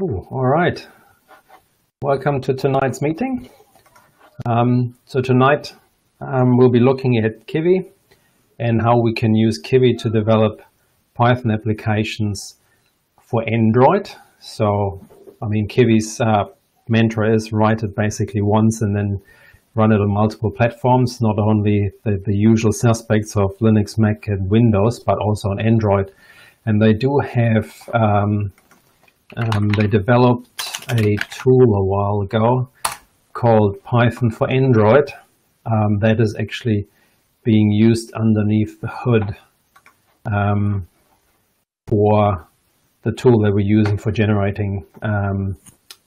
Ooh, all right. Welcome to tonight's meeting. Um, so tonight um, we'll be looking at Kivy and how we can use Kivy to develop Python applications for Android. So, I mean, Kivy's uh, mantra is write it basically once and then run it on multiple platforms, not only the, the usual suspects of Linux, Mac, and Windows, but also on Android. And they do have, um, um, they developed a tool a while ago called Python for Android um, that is actually being used underneath the hood um, for the tool that we're using for generating um,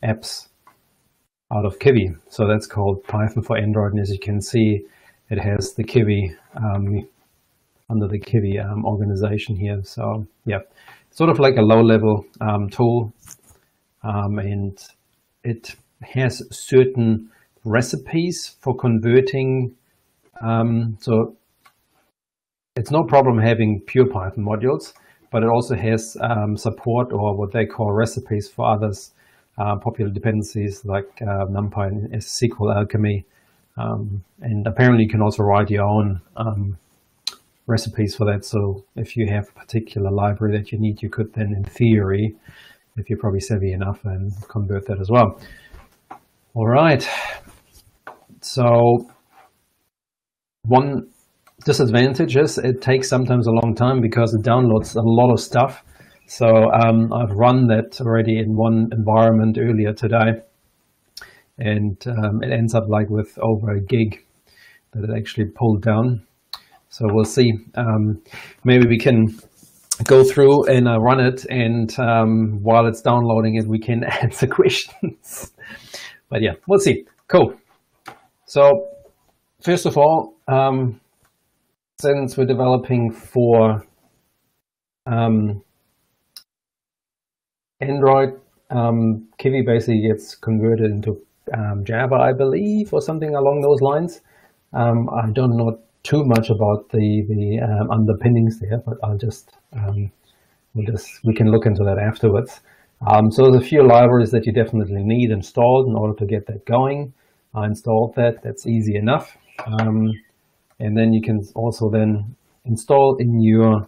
apps out of Kivy. So that's called Python for Android. And as you can see, it has the Kivy um, under the Kivy um, organization here. So yeah, sort of like a low level um, tool. Um, and it has certain recipes for converting. Um, so it's no problem having pure Python modules, but it also has um, support or what they call recipes for others uh, popular dependencies like uh, NumPy and SQLAlchemy. Um, and apparently you can also write your own um, recipes for that. So if you have a particular library that you need, you could then, in theory, if you're probably savvy enough, and convert that as well. All right. So one disadvantage is it takes sometimes a long time because it downloads a lot of stuff. So um, I've run that already in one environment earlier today, and um, it ends up like with over a gig that it actually pulled down. So we'll see. Um, maybe we can go through and uh, run it, and um, while it's downloading it, we can answer questions. but yeah, we'll see. Cool. So first of all, um, since we're developing for um, Android, um, Kivy basically gets converted into um, Java, I believe, or something along those lines. Um, I don't know too much about the the um, underpinnings there, but I'll just um, we'll just we can look into that afterwards. Um, so there's a few libraries that you definitely need installed in order to get that going. I installed that. That's easy enough. and then you can also then install in your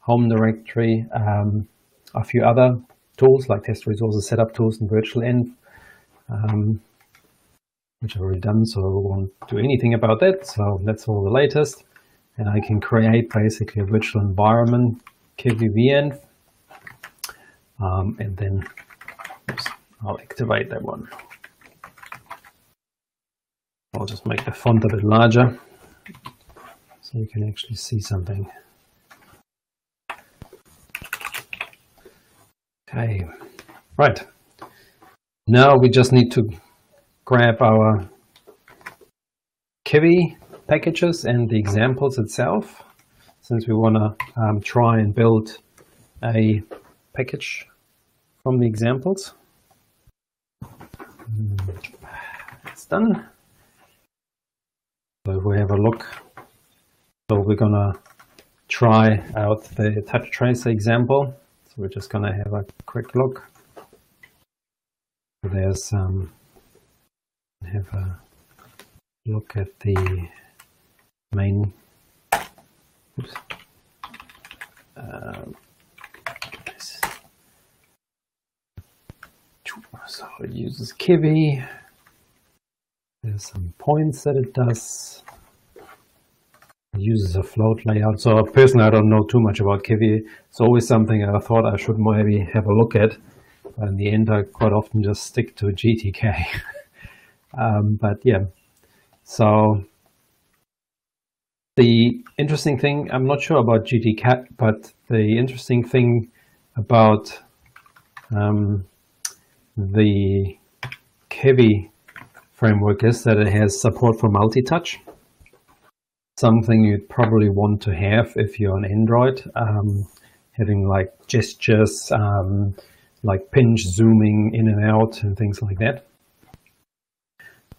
home directory a few other tools like test resources, setup tools, and virtual env, um, which I've already done, so I won't do anything about that. So that's all the latest. And I can create basically a virtual environment, kvvenv, um, and then oops, I'll activate that one. I'll just make the font a bit larger so you can actually see something. Okay, right. Now we just need to grab our Kivy packages and the examples itself, since we want to um, try and build a package from the examples. It's done. So we have a look. So we're gonna try out the touch tracer example. So we're just going to have a quick look. There's um, have a look at the main. Oops. Uh, so it uses Kivy. There's some points that it does it uses a float layout. So personally, I don't know too much about Kivy. It's always something I thought I should maybe have a look at. But in the end, I quite often just stick to GTK. um, but yeah, so the interesting thing, I'm not sure about GTK, but the interesting thing about um, the Kivy framework is that it has support for multi-touch something you'd probably want to have if you're on Android, um, having like gestures, um, like pinch zooming in and out and things like that.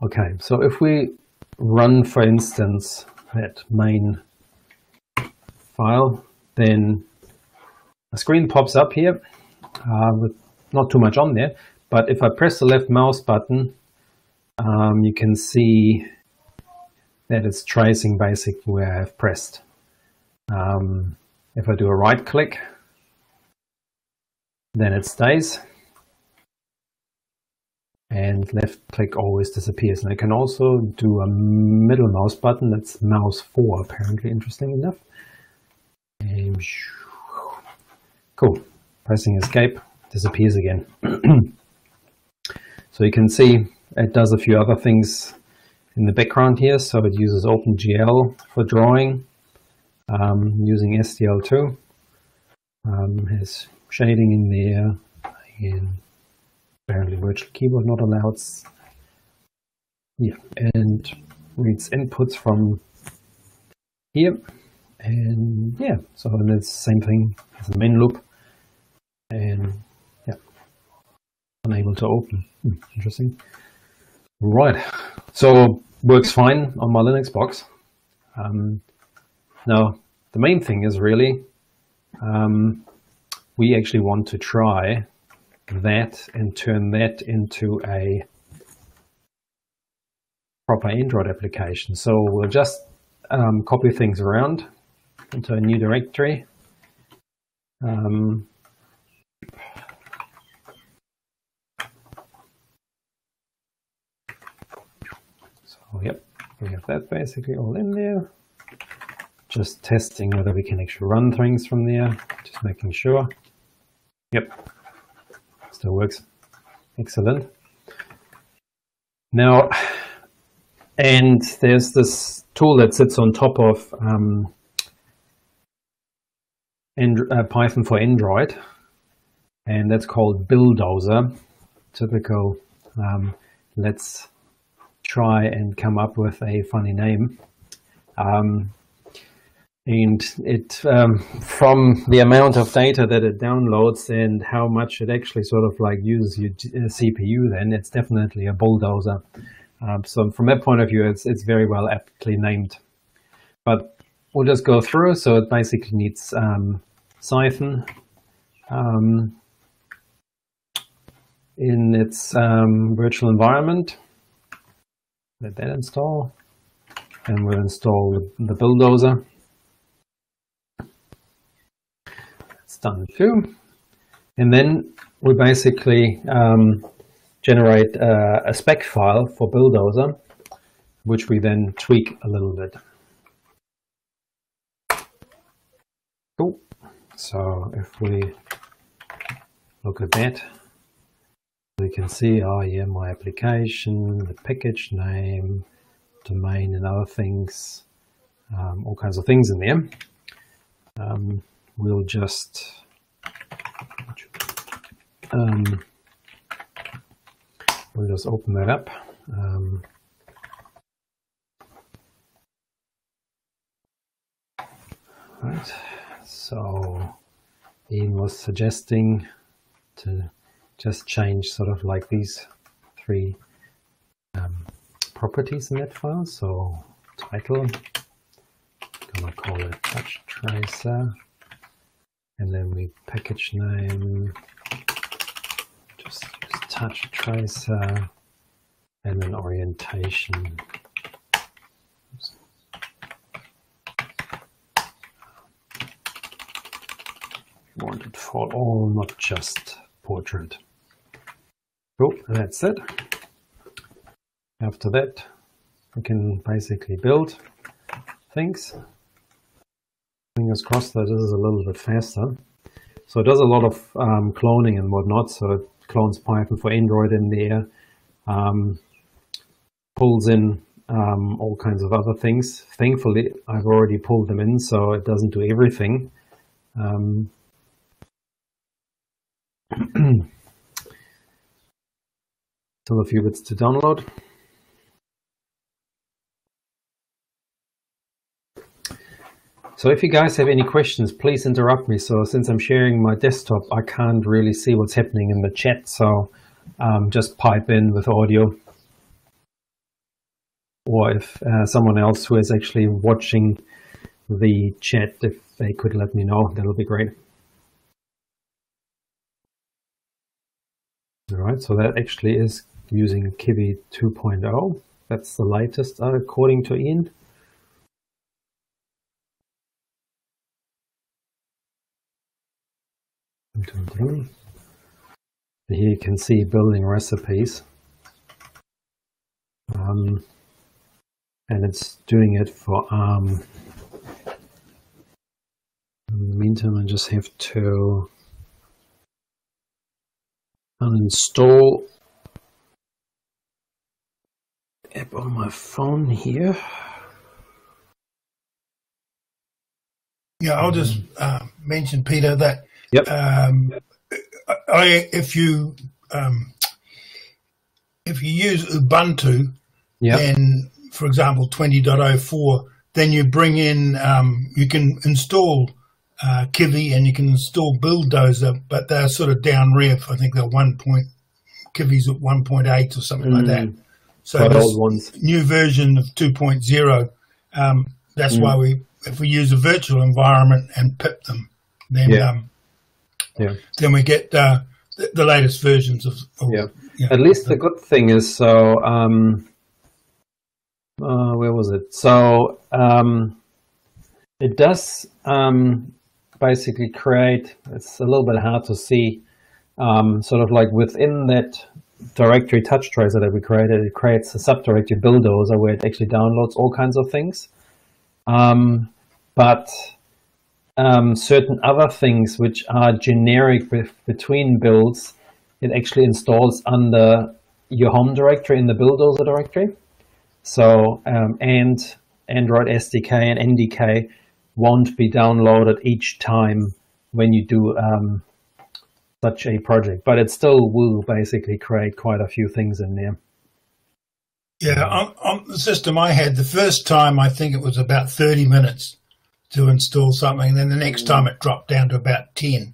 Okay, so if we run, for instance, that main file, then a screen pops up here uh, with not too much on there. But if I press the left mouse button, um, you can see that it's tracing basically where I've pressed. Um, if I do a right click, then it stays. And left click always disappears. And I can also do a middle mouse button. That's mouse 4, apparently, interesting enough. And cool. Pressing escape, disappears again. so you can see it does a few other things in the background here. So it uses OpenGL for drawing um, using SDL2. Um, has shading in there apparently virtual keyboard not allowed. Yeah, and reads inputs from here. And yeah, so then it's the same thing as the main loop. And yeah, unable to open. Hmm, interesting. Right, so works fine on my Linux box. Um, now, the main thing is really, um, we actually want to try that and turn that into a proper Android application. So we'll just um, copy things around into a new directory. Um, so yep, we have that basically all in there. Just testing whether we can actually run things from there, just making sure. Yep, still works. Excellent. Now, and there's this tool that sits on top of um, and, uh, Python for Android, and that's called Buildozer. Typical. Um, let's try and come up with a funny name. Um, and it um, from the amount of data that it downloads and how much it actually sort of like uses your uh, CPU, then it's definitely a bulldozer. Um, so from that point of view, it's it's very well aptly named. But we'll just go through. So it basically needs um, Cython um, in its um, virtual environment. Let that install, and we'll install the Buildozer. Done too. And then we basically um, generate a spec file for Buildozer, which we then tweak a little bit. Cool. So if we look at that, we can see, oh yeah, my application, the package name, domain and other things, um, all kinds of things in there. Um, we'll just um, we'll just open that up. Um, right, so Ian was suggesting to just change sort of like these three um, properties in that file. So title, I'm gonna call it touch tracer and then we package name just use touch tracer and then orientation. Oops. want it for all not just portrait. Cool that's it. After that we can basically build things Fingers crossed that this is a little bit faster. So it does a lot of um, cloning and whatnot. So it clones Python for Android in there, um, pulls in um, all kinds of other things. Thankfully, I've already pulled them in, so it doesn't do everything. Um, still a few bits to download. So if you guys have any questions, please interrupt me. So since I'm sharing my desktop, I can't really see what's happening in the chat. So um, just pipe in with audio. Or if uh, someone else who is actually watching the chat, if they could let me know, that'll be great. All right, so that actually is using Kivy 2.0. That's the latest uh, according to Ian. Here you can see building recipes. Um, and it's doing it for ARM. Um, in the meantime, I just have to uninstall the app on my phone here. Yeah, I'll just uh, mention, Peter, that yep. um, I, if you um, if you use Ubuntu, yep. then for example 20.04, then you bring in um, you can install uh, Kivy and you can install Buildozer, but they're sort of down rev. I think they're one point Kivy's at 1.8 or something mm. like that. Mm. So old ones. new version of 2.0. Um, that's mm. why we if we use a virtual environment and pip them, then yeah. Um, yeah. then we get uh, the, the, latest versions of. of yeah. yeah. At least the good thing is so. Um, uh, where was it? So um, it does um, basically create. It's a little bit hard to see. Um, sort of like within that directory touch tracer that we created, it creates a subdirectory Buildozer where it actually downloads all kinds of things. Um, but um, certain other things which are generic between builds, it actually installs under your home directory in the Buildozer directory. So, um, and Android SDK and NDK won't be downloaded each time when you do um, such a project, but it still will basically create quite a few things in there. Yeah, on, on, the system I had, the first time I think it was about 30 minutes to install something, and then the next time it dropped down to about 10.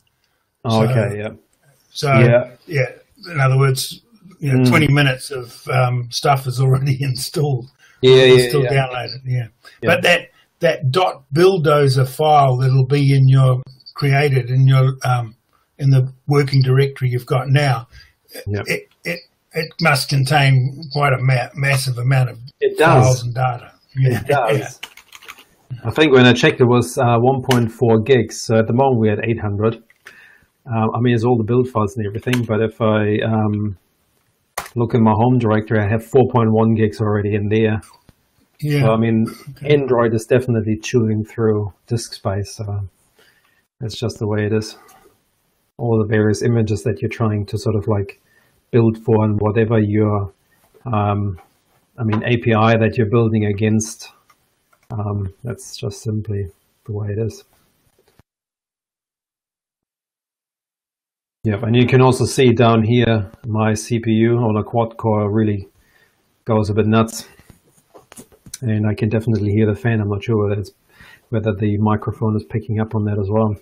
Oh, so, okay, yeah. So, yeah. yeah, in other words, you know, mm. 20 minutes of um, stuff is already installed. Yeah, yeah, still yeah. downloaded, yeah. yeah. But that, that dot Buildozer file that'll be in your created in your um, in the working directory you've got now, yep. it, it it must contain quite a ma- massive amount of it does. files and data. Yeah. It does. I think when I checked, it was uh, 1.4 gigs. So at the moment, we're at 800. Um, I mean, it's all the build files and everything. But if I um, look in my home directory, I have 4.1 gigs already in there. Yeah. So, I mean, okay. Android is definitely chewing through disk space. So that's just the way it is all the various images that you're trying to sort of like build for and whatever your um, I mean API that you're building against um, that's just simply the way it is Yep, and you can also see down here my CPU on a quad core really goes a bit nuts and I can definitely hear the fan I'm not sure whether, whether the microphone is picking up on that as well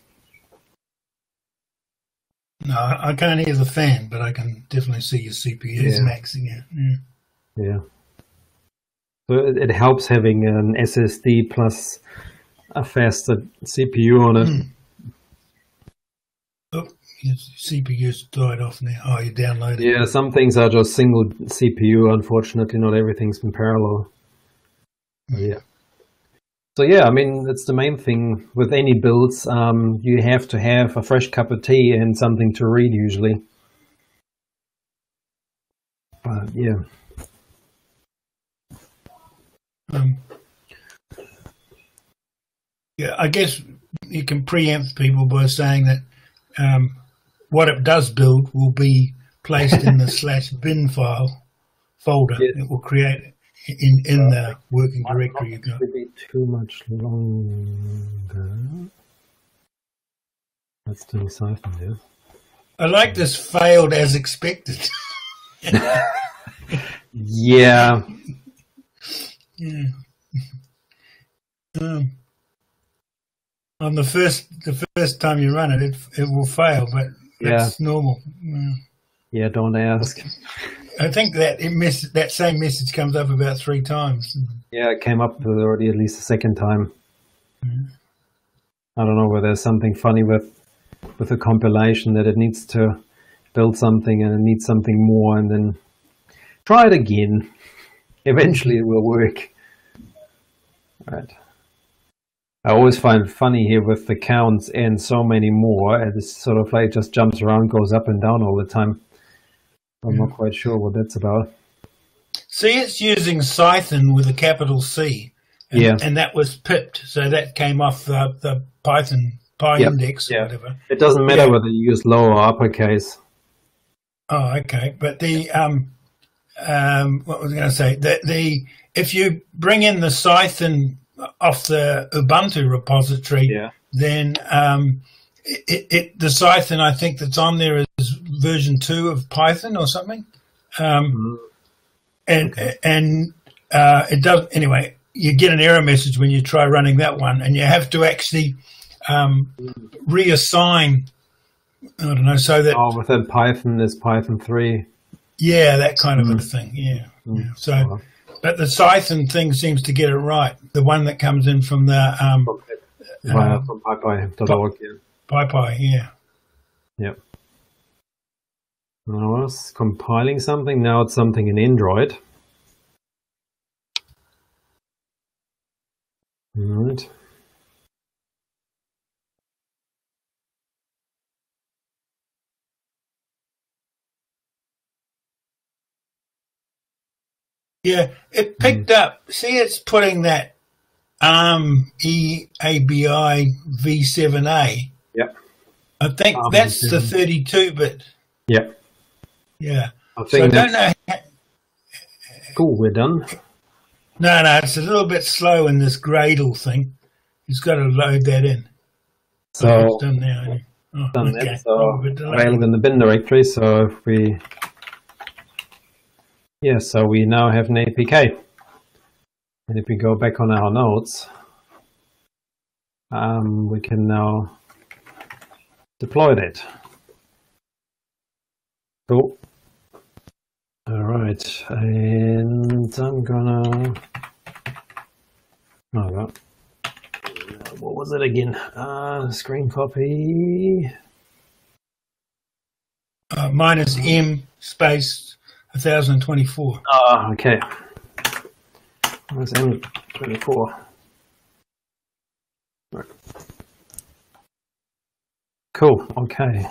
no, I can't hear the fan, but I can definitely see your CPU is yeah. maxing out. Mm. Yeah. So it, it, helps having an SSD plus a faster CPU on it. Mm. Oh, CPU's died off now. Oh, you downloaded. Yeah, some things are just single CPU. Unfortunately, not everything's in parallel. Mm. Yeah. So yeah, I mean, that's the main thing with any builds. Um, you have to have a fresh cup of tea and something to read usually. But yeah. Um, yeah, I guess you can preempt people by saying that um, what it does build will be placed in the slash bin file folder. Yes. It will create in in the working directory you got. Be too much longer. That's still Cython, yeah. I like this failed as expected. yeah. Yeah. Um, on the first the first time you run it, it it will fail, but that's yeah. normal. Yeah. yeah, don't ask. I think that it miss, that same message comes up about three times. Yeah, it came up already at least a second time. Mm-hmm. I don't know whether there's something funny with with the compilation that it needs to build something and it needs something more and then try it again. Eventually it will work. Right. I always find funny here with the counts and so many more. And It's sort of like just jumps around, goes up and down all the time. I'm not quite sure what that's about. See, it's using Cython with a capital C. And, Yeah. And that was pipped. So that came off the, the Python Pi Yep. index or Yeah. whatever. It doesn't matter Yeah. whether you use lower or uppercase. Oh, okay. But the um, um, what was I going to say? The, the if you bring in the Cython off the Ubuntu repository, Yeah. then um, it, it the Cython I think that's on there is version two of Python or something. Um, and and uh, it does anyway. You get an error message when you try running that one, and you have to actually um, reassign. I don't know, so that Oh, within Python is Python 3. Yeah, that kind of a thing. Yeah. yeah. So, Oh, but the Cython thing seems to get it right. The one that comes in from the um, Via Uh, from pypy.org. Yeah. PyPy. Yeah. Yep. I was compiling something. Now it's something in Android. Right. Yeah. It picked hmm. up. See, it's putting that um, ARM EABI V7A. Yep. I think ARM that's the V7. 32 bit. Yep. Yeah. I So I don't that's know. cool. We're done. No, no, it's a little bit slow in this Gradle thing. He's got to load that in. So it's done now. Oh, done okay. that. So Oh, available in the bin directory. So if we, yeah, so we now have an APK. And if we go back on our notes, um, we can now deploy that. Cool. All right, and I'm gonna. Oh. What was it again? Uh, screen copy. Uh, minus M space 1024. Ah, okay. Where's M24? Right. Cool, okay.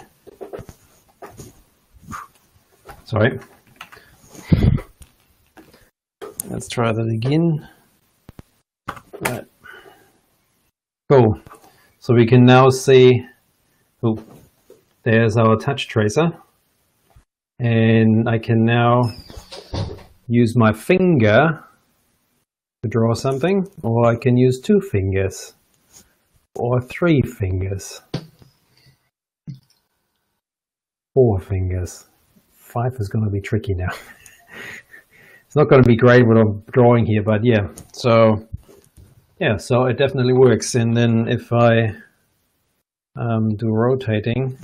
Sorry. Let's try that again. Right. Cool. So we can now see, oh, there's our touch tracer. And I can now use my finger to draw something, or I can use two fingers, or three fingers, four fingers. Five is going to be tricky now. it's not going to be great what I'm drawing here, but yeah. So yeah, so it definitely works. And then if I um, do rotating,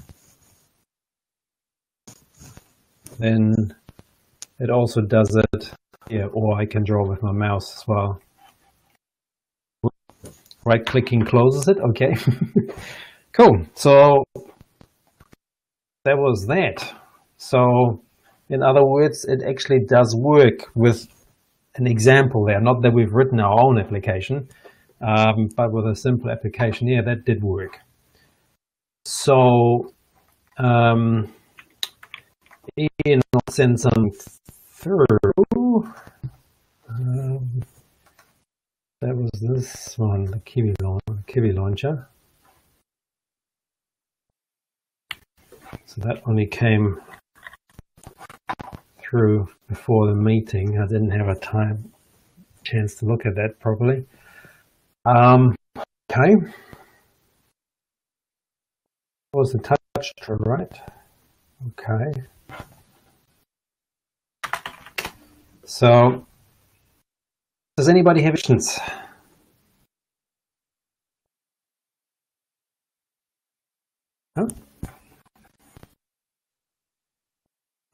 then it also does it. Yeah or I can draw with my mouse as well. Right clicking closes it okay. Cool so that was that. So in other words it actually does work with an example there. Not that we've written our own application um, but with a simple application yeah that did work. So um, Ian will send some through. Um, that was this one, the Kivy, Kivy launcher. So that only came through before the meeting. I didn't have a time chance to look at that properly. Um, okay. was the touch right? Okay. So, does anybody have questions? No?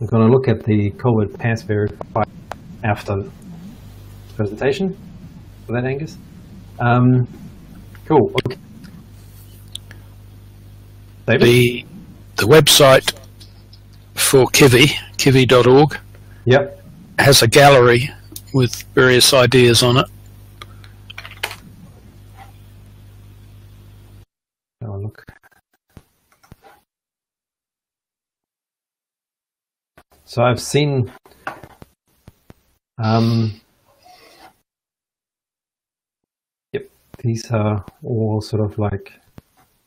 I'm going to look at the COVID pass verify after the presentation. For that, Angus? Um, cool. Okay. David? The the website for Kivy, kivy.org, Yep. Has a gallery with various ideas on it. A look. So I've seen um, yep, these are all sort of like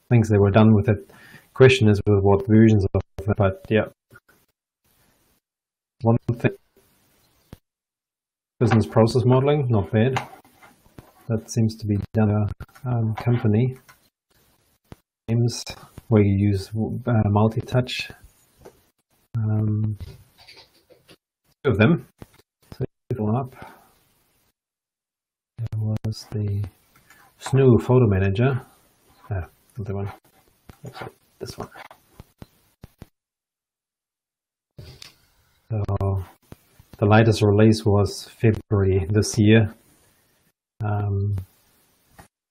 things that were done with it. Question is with what versions of it, but yeah. One thing business process modeling, not bad. That seems to be done a um, company games where you use uh, multi-touch. Um, two of them. So go up. There was the Snu Photo Manager. Ah, not the one. This one. So the latest release was February this year. Um,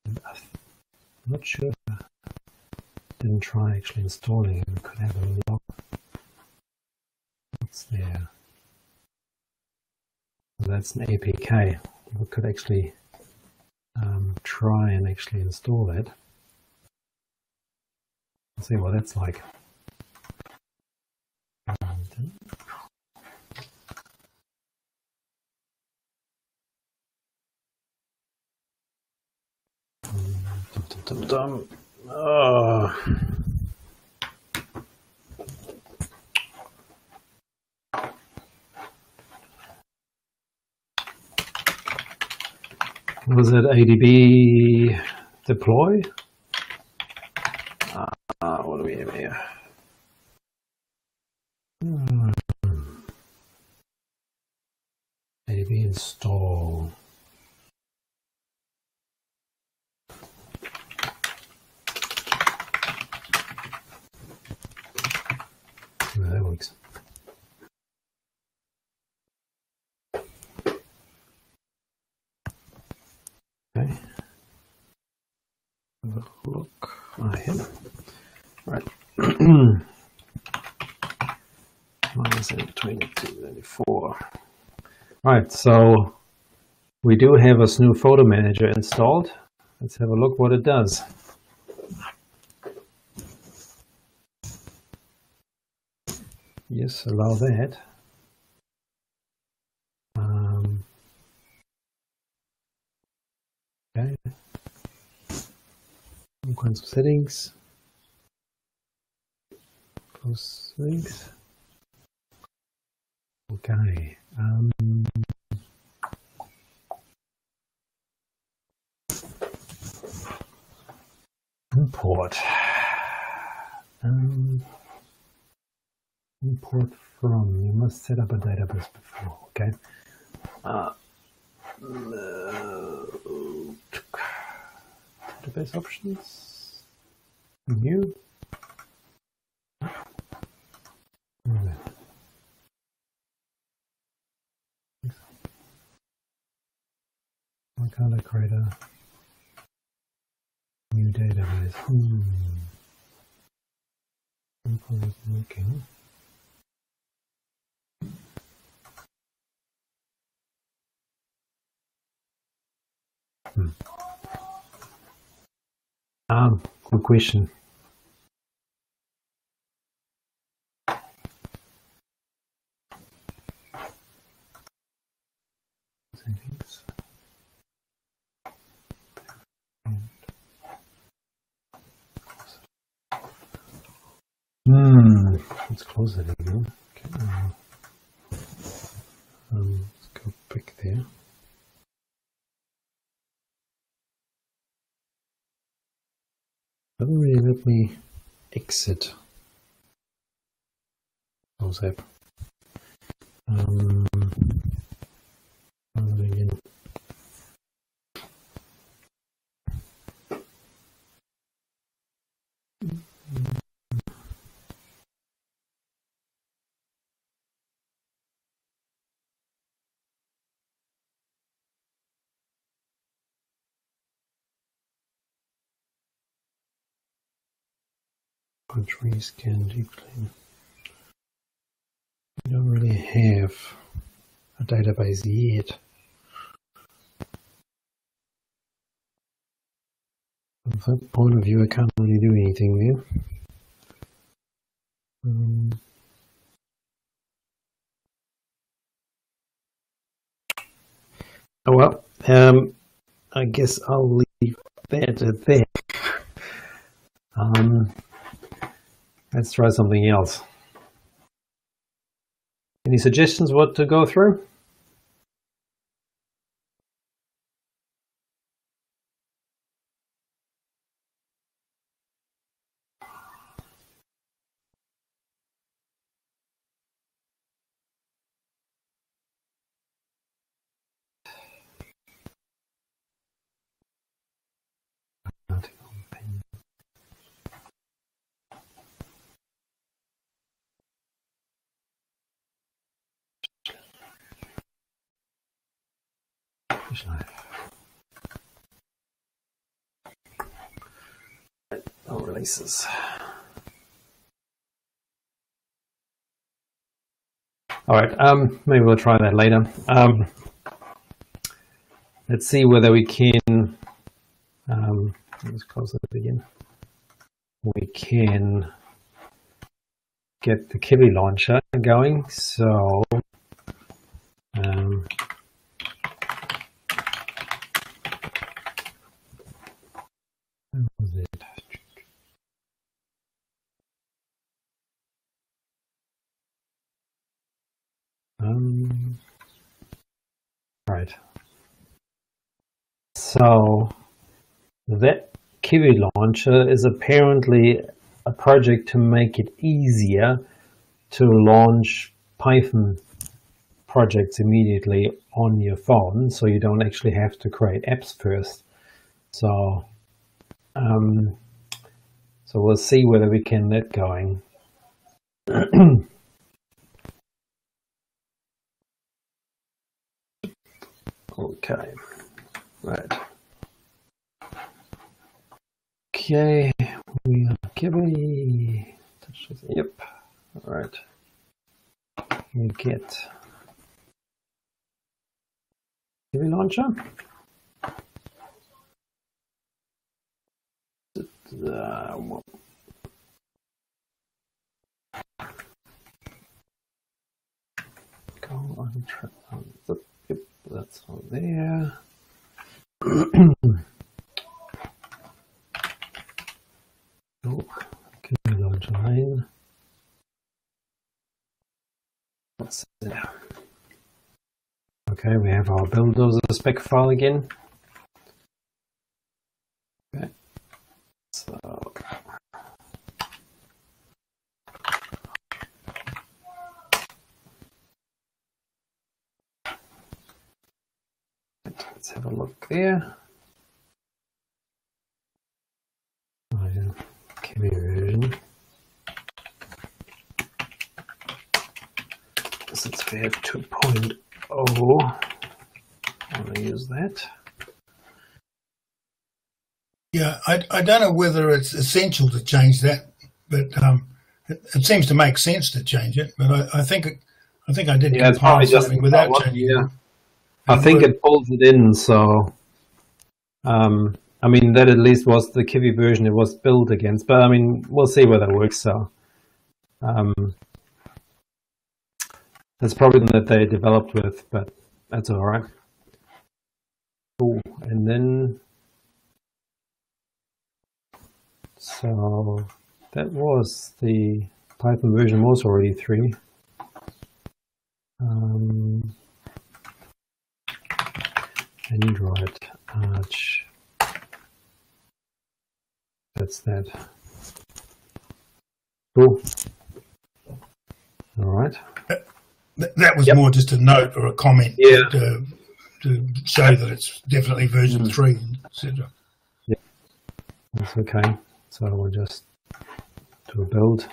I'm not sure didn't try actually installing it. Could have a look. What's there? That's an APK. We could actually um, try and actually install it. See what that's like. Dum, dum. Oh. Was it ADB deploy? Uh, what do we have here? Hmm. ADB install. Yeah, that works. Okay. Have a look. Ah, here. Right. Minus 22, 94. Right, so we do have a Snu Photo Manager installed. Let's have a look what it does. Yes, allow that. Um, okay. All kinds of settings. Close links. Okay. Um, import. Um, import from. You must set up a database before. Okay. Uh, database options. New. Why can't I create a database? Hmm. Hmm. Um, good question. Settings. Hmm, let's close it again. Okay. Um, let's go back there. Doesn't really let me exit. Close app. Um, Punch rescan deep clean. We don't really have a database yet. From that point of view, I can't really do anything there. Um, oh well, um, I guess I'll leave that at that. Um, let's try something else. Any suggestions what to go through? All right, um, maybe we'll try that later. Um, let's see whether we can, um, let's close that again. We can get the Kivy launcher going. So, um, where was it? Um, right. So that Kivy launcher is apparently a project to make it easier to launch Python projects immediately on your phone, so you don't actually have to create apps first. So, um, so we'll see whether we can get going. Okay, right. Okay, we are Kivy. Yep, all right. We get Kivy launcher. Uh, go on, the Yep, that's all there. Oh, there? Okay, we have our Buildozer spec file again. Okay, so Let's have a look there. Oh, version. Since we have 2.0, I'm going to use that. Yeah, I, I don't know whether it's essential to change that, but um, it, it seems to make sense to change it. But I, I think it, I think I did Yeah, it's probably just without changing yeah. I think it pulls it in, so um, I mean that at least was the Kivy version it was built against. But I mean we'll see whether it works. So um, that's probably that they developed with, but that's all right. Cool. And then so that was the Python version was already three. Um, Android Arch. That's that. Cool. All right. Th- that was Yep. more just a note or a comment Yeah. to, to show that it's definitely version Mm. three, etc. That's okay. So we'll just do a build.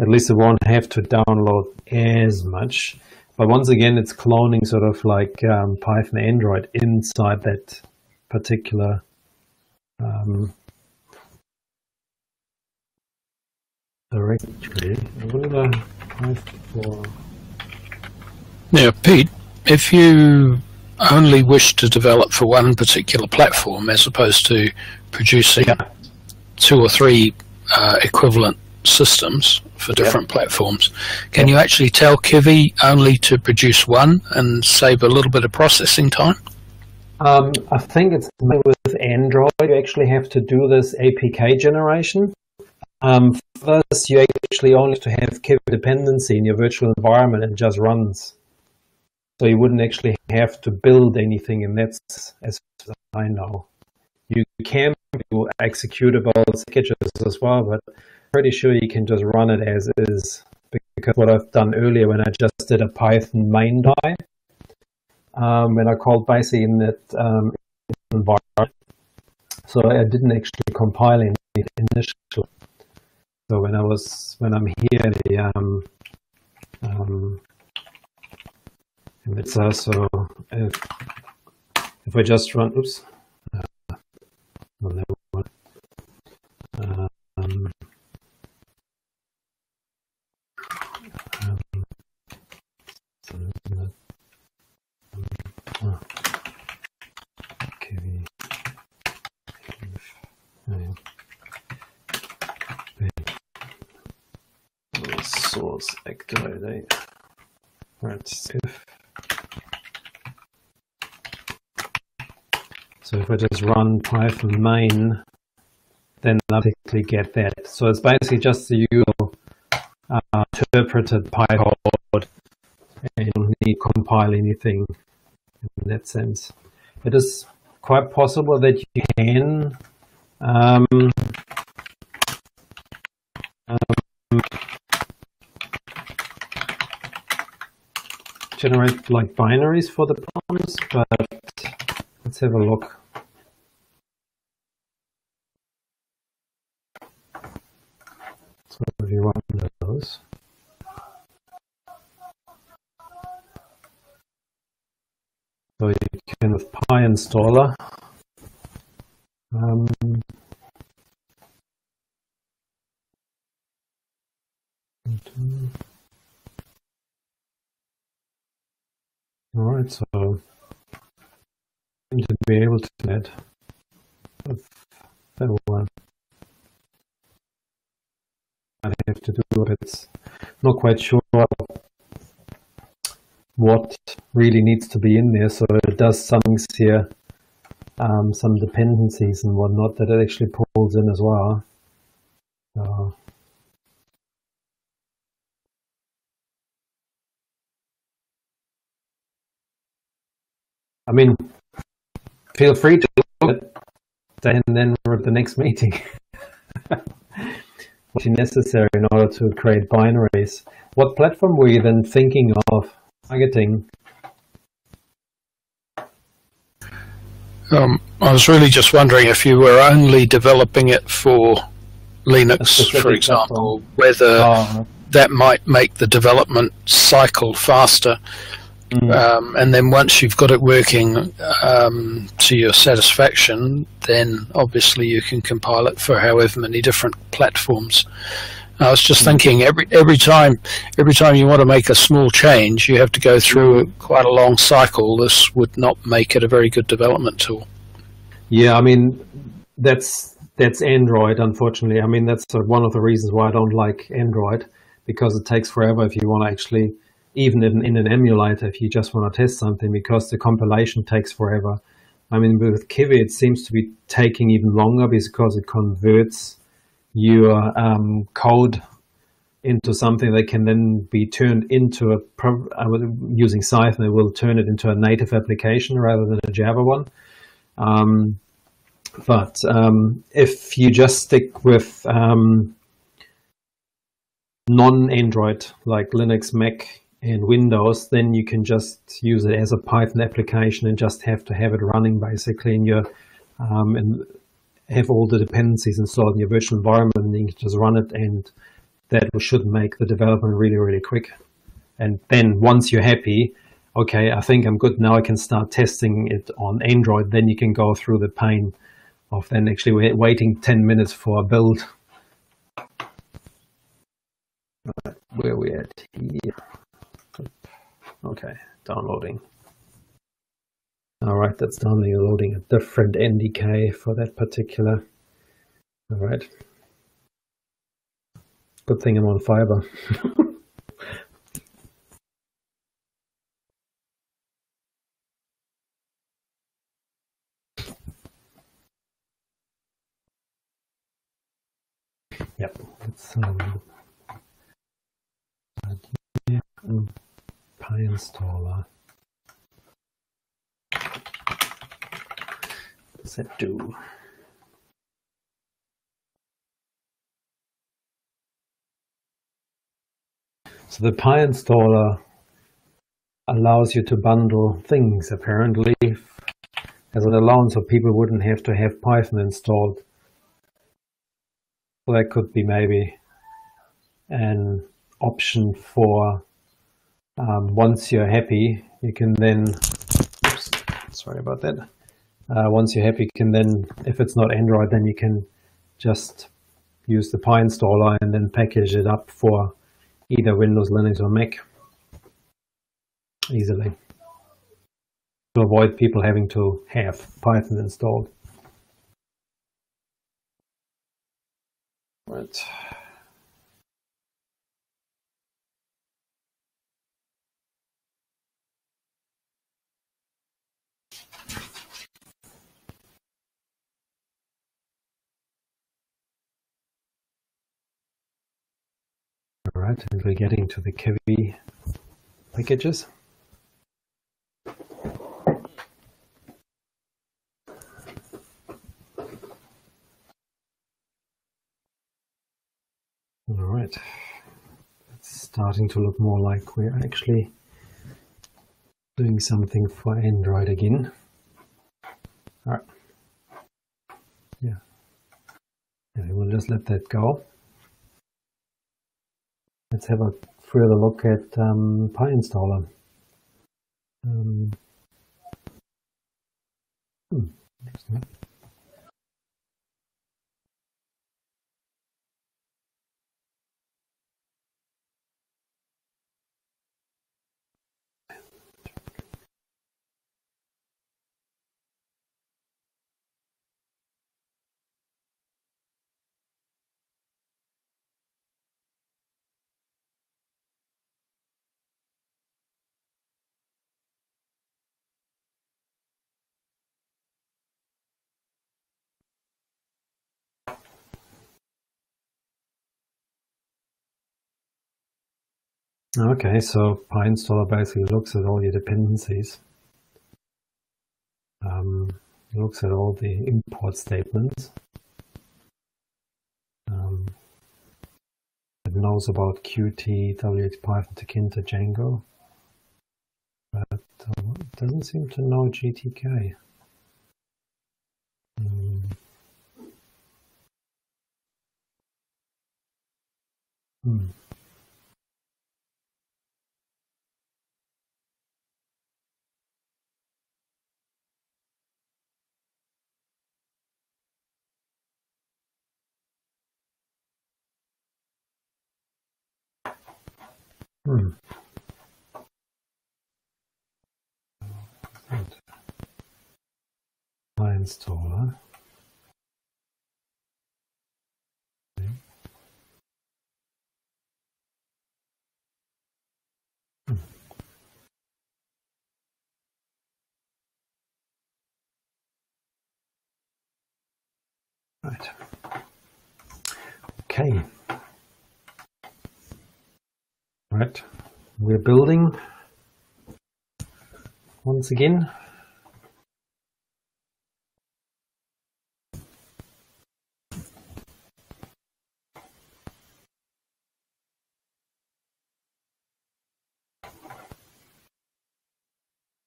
At least it won't have to download as much. But once again, it's cloning sort of like um, Python Android inside that particular um, directory. I wonder for Now, Pete, if you only wish to develop for one particular platform as opposed to producing Yeah. two or three uh, equivalent systems for different platforms, can you actually tell Kivy only to produce one and save a little bit of processing time? Um, I think it's with Android. You actually have to do this APK generation. Um, first, you actually only have to have Kivy dependency in your virtual environment and just runs. So you wouldn't actually have to build anything, and that's as as I know. You can do executable sketches as well, but pretty sure you can just run it as is. Because what I've done earlier when I just did a Python main die, um, when I called basically in that um, environment. So I didn't actually compile anything initially. So when I was when I'm here, the um, um, it's also if if I just run, oops, uh, well, never mind. Um, um, so, uh, Ah. Okay. Nein. Source activate. So, if I just run Python main, then I basically get that. So it's basically just the usual uh, interpreted PyCode, and you don't need to compile anything in that sense. It is quite possible that you can um, generate like binaries for the problems, but let's have a look. So you run those. So you can with PyInstaller. Um, all right, so to be able to add that one. I have to do it. It's not quite sure what really needs to be in there. So it does some things here, um, some dependencies and whatnot that it actually pulls in as well. So, I mean, feel free to at it and then we're at the next meeting. What's necessary in order to create binaries? What platform were you then thinking of targeting? Um, I was really just wondering if you were only developing it for Linux, for example, platform. whether Oh, that might make the development cycle faster. Mm, Um, and then once you've got it working um, to your satisfaction, then obviously you can compile it for however many different platforms. I was just thinking every every time every time you want to make a small change, you have to go through quite a long cycle. This would not make it a very good development tool. Yeah, I mean that's that's Android. Unfortunately, I mean that's uh, one of the reasons why I don't like Android because it takes forever if you want to actually, even in, in an emulator, if you just want to test something, because the compilation takes forever. I mean, with Kivy, it seems to be taking even longer because it converts your um, code into something that can then be turned into a pro- uh, using Python. It will turn it into a native application rather than a Java one. Um, but um, if you just stick with um, non-Android like Linux, Mac, and Windows, then you can just use it as a Python application and just have to have it running basically in your um, and have all the dependencies installed in your virtual environment, and you can just run it, and that should make the development really, really quick. And then once you're happy, okay, I think I'm good now. I can start testing it on Android. Then you can go through the pain of then actually waiting 10 minutes for a build. Where are we at here? Okay. downloading. All right, that's downloading a different NDK for that particular. All right. Good thing I'm on fiber. yep, um, PyInstaller. What's that do? So the PyInstaller allows you to bundle things apparently as an allowance so people wouldn't have to have Python installed. So that could be maybe an option for um, once you're happy, you can then, oops, sorry about that. Uh, once you're happy, you can then, if it's not Android, then you can just use the PyInstaller and then package it up for either Windows, Linux, or Mac easily to avoid people having to have Python installed. Right. Alright, and we're getting to the Kivy packages. Alright, it's starting to look more like we're actually doing something for Android again. Alright. Yeah. yeah. We'll just let that go. Let's have a further look at um, PyInstaller. Um, hmm, Okay, so PyInstaller basically looks at all your dependencies. Um, looks at all the import statements. Um, it knows about Qt, WX Python, Tkinter, Django, but it doesn't seem to know GTK. Um, hmm. Hmm. PyInstaller. Hmm. Right. Okay. Right, we're building. Once again.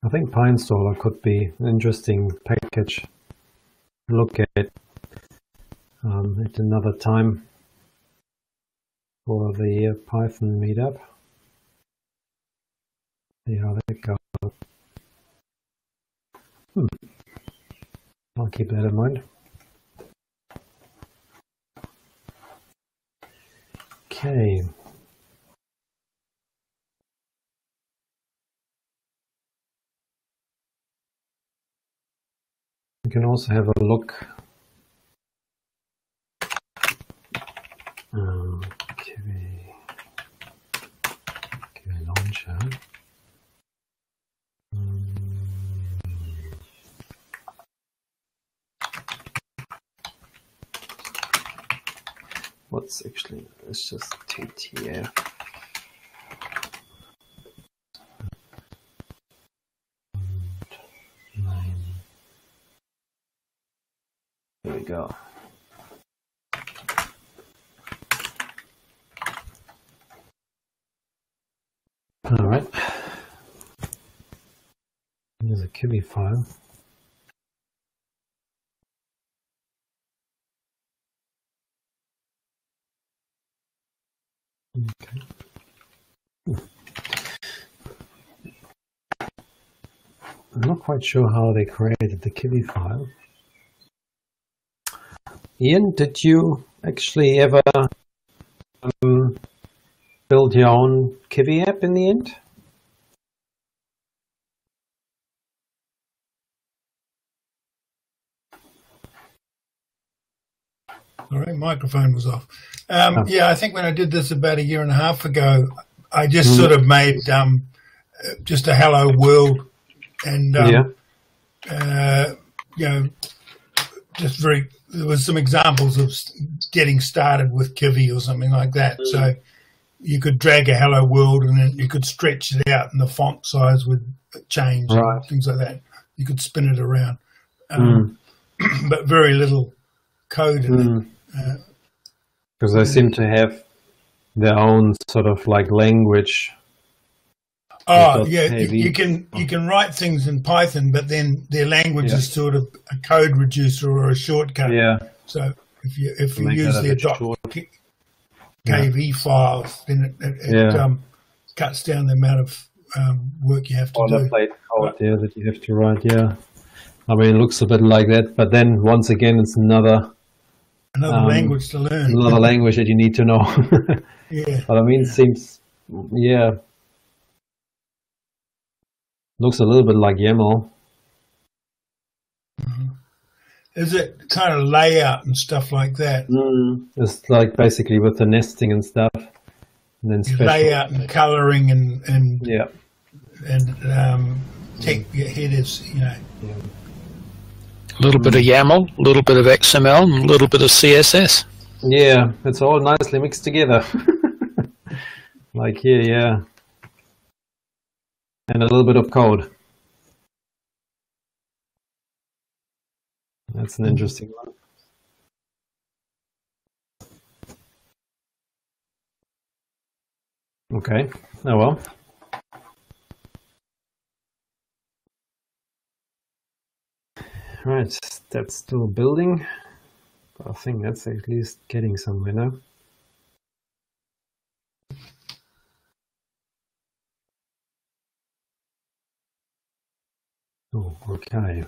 I think PyInstaller could be an interesting package. To look at um, at another time for the Python meetup See how that goes. Hmm. I'll keep that in mind. Okay. You can also have a look. Okay. Okay, launcher. What's actually? Let's just TTF. Nine. There we go. All right. Here's a Kivy file. Quite sure how they created the Kivy file. Ian, did you actually ever um, build your own Kivy app in the end? Sorry, microphone was off. Um, Oh. Yeah, I think when I did this about a year and a half ago, I just Mm. sort of made um, just a hello world and um, yeah. uh, you know, just very. There was some examples of getting started with Kivy or something like that. So you could drag a hello world and then you could stretch it out, and the font size would change, and things like that. You could spin it around, um, Mm, but very little code in it. mm. Uh, Because they seem to have their own sort of like language. Oh got yeah, you, can you can write things in Python, but then their language Yeah. is sort of a code reducer or a shortcut. Yeah. So if you if you Make use their dot short. Yeah. KV files, then it, it, it um, cuts down the amount of um, work you have to do. Boilerplate code there that you have to write. Yeah. I mean, it looks a bit like that, but then once again, it's another Another um, language to learn. another language that you need to know. Yeah. but I mean, it seems, yeah, looks a little bit like YAML. Is it kind of layout and stuff like that? Mm. It's like basically with the nesting and stuff, and then special. Layout and coloring and and Yeah. and um, tech headers, you know. A little bit of YAML, a little bit of XML, and a little bit of CSS. Yeah, it's all nicely mixed together. like here, yeah. And a little bit of code. That's an interesting one. Okay. Oh well. Right, that's still building. I think that's at least getting somewhere now. Oh, okay.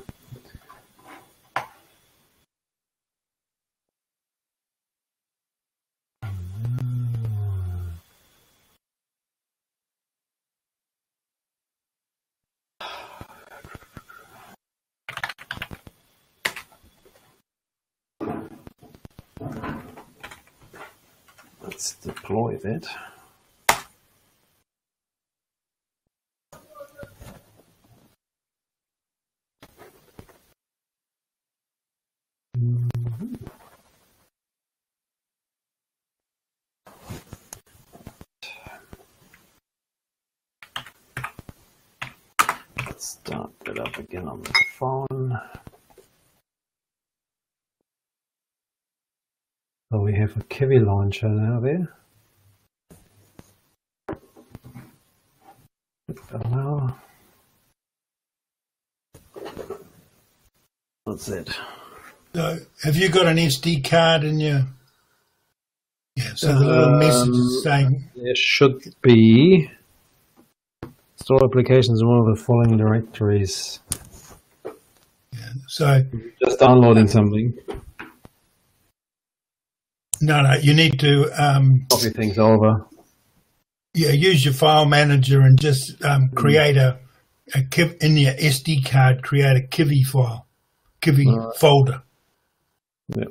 Let's deploy that. Let's start that up again on the phone. So we have a Kivy launcher now there. Allow. What's it? So, have you got an SD card in your? Yeah. So the little message is Um, saying, There should be store applications in one of the following directories. Yeah, so Just downloading something, no, no, you need to um, copy things over. yeah use your file manager and just um, create a, a Kiv- in your SD card create a Kivy file, Kivy Right. folder. Yep.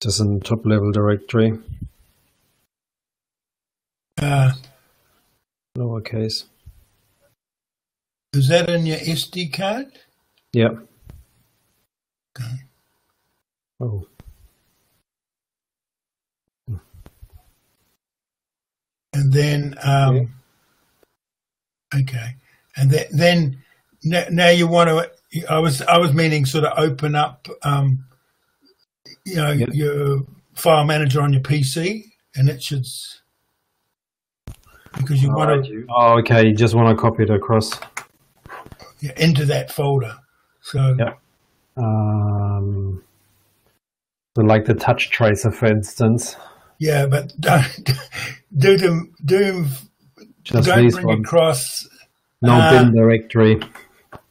Just in top level directory, Uh, lowercase. is that in your SD card? Yeah. Okay. Oh. And then, um, okay, and then, then now, you want to. I was I was meaning sort of open up, um, you know, Yeah. your file manager on your PC, and it should because you want to Oh, okay. You just want to copy it across. yeah, into that folder. So Yeah. Um, so like the touch tracer, for instance. yeah, but don't do them do them. Just don't these bring ones. across. No uh, bin directory.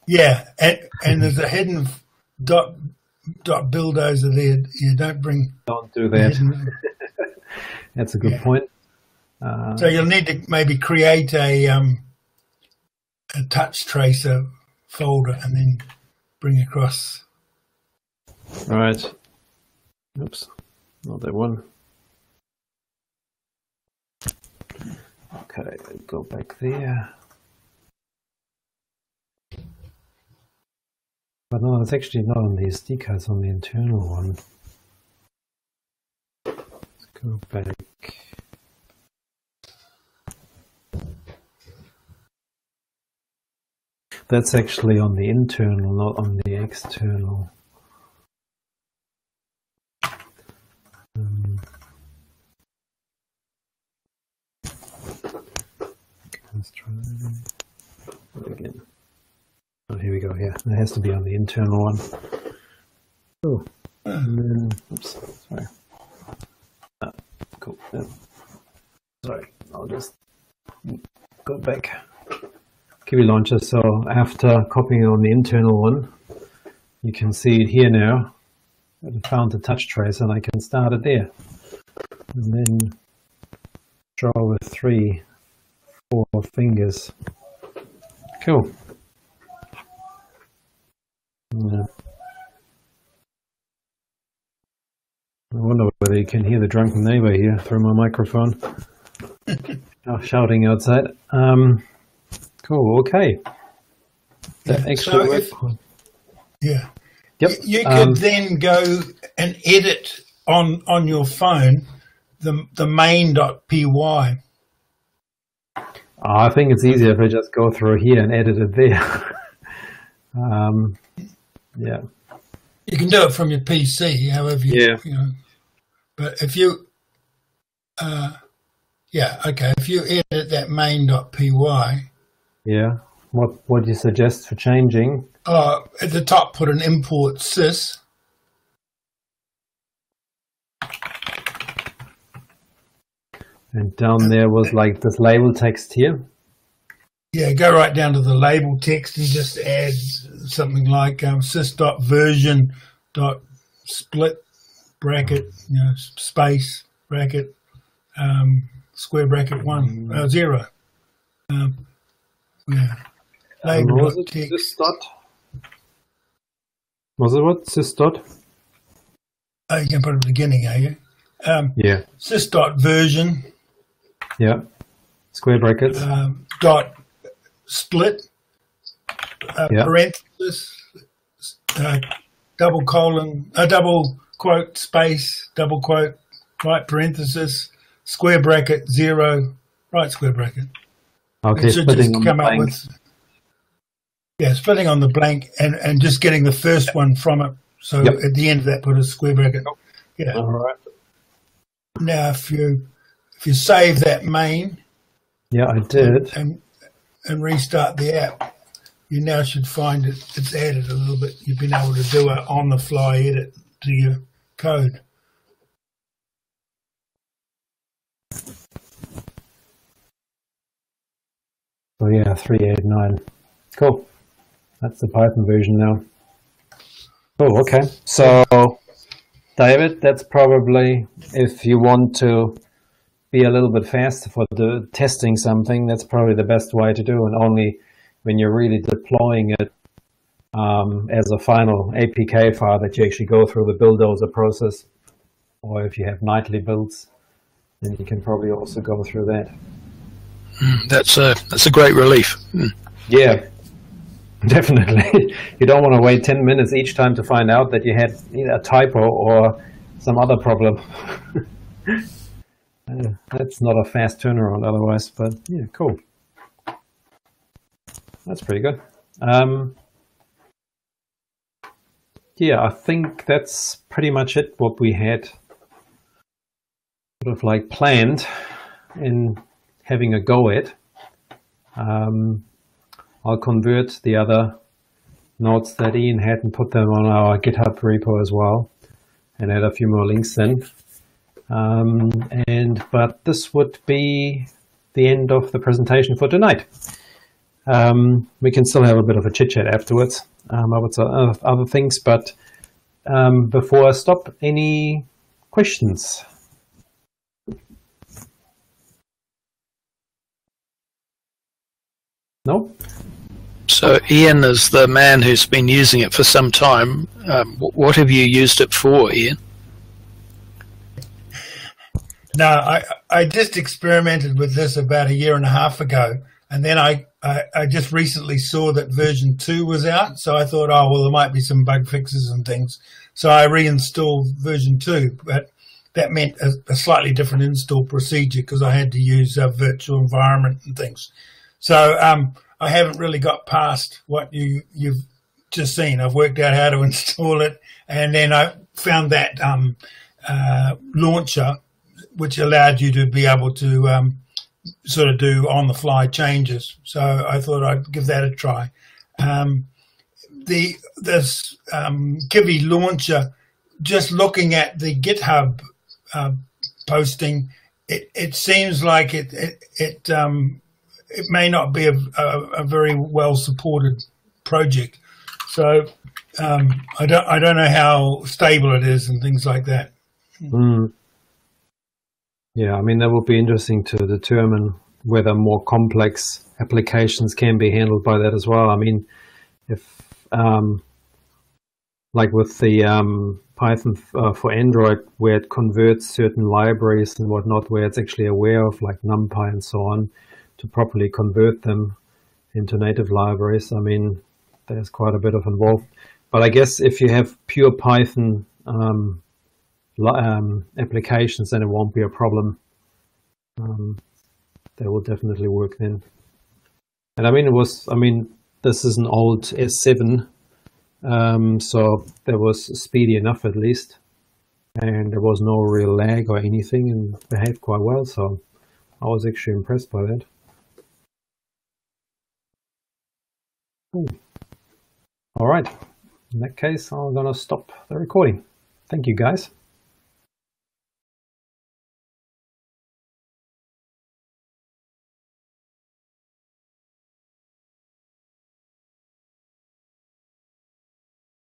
Yeah, and and there's a hidden dot dot buildozer there. You don't bring Don't do that. That's a good Yeah. point. Uh, So you'll need to maybe create a um, a touch tracer folder and then bring across. Right. Oops. Not that one. Okay, go back there. But no, it's actually not on the SD card, it's on the internal one. Let's go back. That's actually on the internal, not on the external. Let's try it again. Oh, here we go. Yeah, it has to be on the internal one. Oh, then oops, sorry. Ah, cool. Yeah. Sorry, I'll just go back. Kivy launcher. So after copying on the internal one, you can see it here now. I found the touch trace and I can start it there. And then draw with three, four fingers. Cool. Yeah. I wonder whether you can hear the drunken neighbor here through my microphone. oh, shouting outside. Um, cool, okay. That Yeah, actually so if- Yeah, Yep. you, you could um, then go and edit on on your phone the the main.py. I think it's easier if I just go through here and edit it there. um, yeah. You can do it from your PC, however you, Yeah. you know. But if you, uh, yeah, okay, if you edit that main.py, Yeah. What what do you suggest for changing? uh, at the top put an import sys. And down there was like this label text here. Yeah, go right down to the label text and just add something like um, sys.version dot split bracket, you know, space bracket, um, square bracket one, uh, zero. Um, yeah. Label was it text. sys dot? Was it what? Sys dot? Oh, you can put it at the beginning, are you? Um, Yeah. sys dot version Yeah. Square brackets. um, dot split uh, Yeah. parenthesis uh, double colon a double quote space double quote right parenthesis square bracket zero right square bracket okay, it should just come up with yeah splitting on the blank and and just getting the first one from it so Yep. at the end of that put a square bracket yeah All right. now if you if you save that main Yeah, I did. and and restart the app, you now should find it. It's added a little bit. You've been able to do a on the fly edit to your code. So yeah, three eight nine. Cool. That's the Python version now. Oh, okay. So, David, that's probably if you want to be a little bit faster for the testing something, that's probably the best way to do, and only when you're really deploying it um, as a final APK file that you actually go through the buildozer process, or if you have nightly builds, then you can probably also go through that. Mm, that's a that's a great relief. Mm. Yeah, definitely. you don't want to wait ten minutes each time to find out that you had either a typo or some other problem. that's not a fast turnaround otherwise, but yeah, cool. That's pretty good. Um, yeah, I think that's pretty much it. What we had sort of like planned in having a go at. Um, I'll convert the other notes that Ian had and put them on our GitHub repo as well, and add a few more links then. Um, and but this would be the end of the presentation for tonight. Um, we can still have a bit of a chit chat afterwards um, about other, other things, but um, before I stop, any questions? No? So Ian is the man who's been using it for some time. Um, what have you used it for, Ian? No, I I just experimented with this about a year and a half ago, and then I, I, I just recently saw that version two was out, so I thought, oh well, there might be some bug fixes and things, so I reinstalled version two, but that meant a, a slightly different install procedure because I had to use a virtual environment and things. So um, I haven't really got past what you you've just seen. I've worked out how to install it, and then I found that um, uh, launcher, which allowed you to be able to um, sort of do on the fly changes. So I thought I'd give that a try. Um, the this um, launcher, just looking at the GitHub uh, posting, it, it seems like it it, it um, it may not be a, a, a very well supported project. So um, I don't I don't know how stable it is and things like that. Mm. Yeah, I mean that will be interesting to determine whether more complex applications can be handled by that as well. I mean, if um, like with the um, Python uh, for Android, where it converts certain libraries and whatnot, where it's actually aware of like NumPy and so on, to properly convert them into native libraries. I mean, there's quite a bit of involved. But I guess if you have pure Python um, um, applications, then it won't be a problem. Um, they will definitely work then. And I mean, it was, I mean, this is an old S7, um, so that was speedy enough at least. And there was no real lag or anything and behaved quite well. So I was actually impressed by that. Ooh. All right. In that case, I'm going to stop the recording. Thank you, guys.